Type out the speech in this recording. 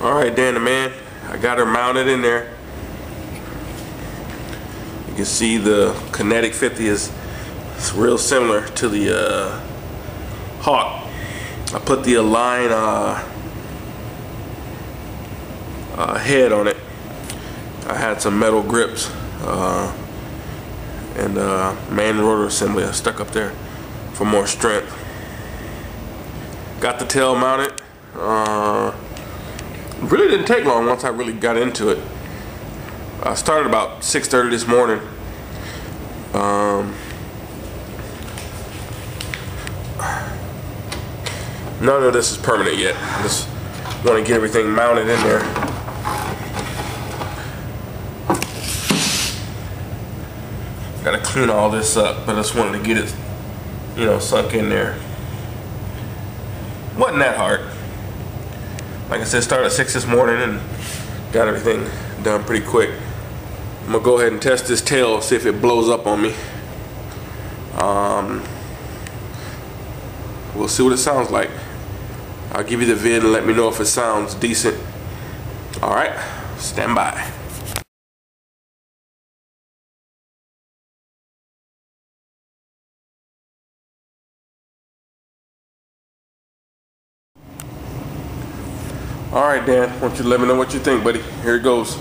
All right, Dan the man, I got her mounted in there. You can see the Kinetic 50 is it's real similar to the uh, Hawk. I put the Align uh, uh, head on it. I had some metal grips uh, and uh, main rotor assembly I stuck up there for more strength. Got the tail mounted. Really didn't take long once I really got into it. I started about 6.30 this morning. Um, none of this is permanent yet. I just want to get everything mounted in there. Got to clean all this up, but I just wanted to get it, you know, sunk in there. Wasn't that hard. Like I said, started at 6 this morning and got everything done pretty quick. I'm gonna go ahead and test this tail, see if it blows up on me. Um, we'll see what it sounds like. I'll give you the vid and let me know if it sounds decent. All right, stand by. All right, Dan, I want you to let me know what you think, buddy. Here it goes.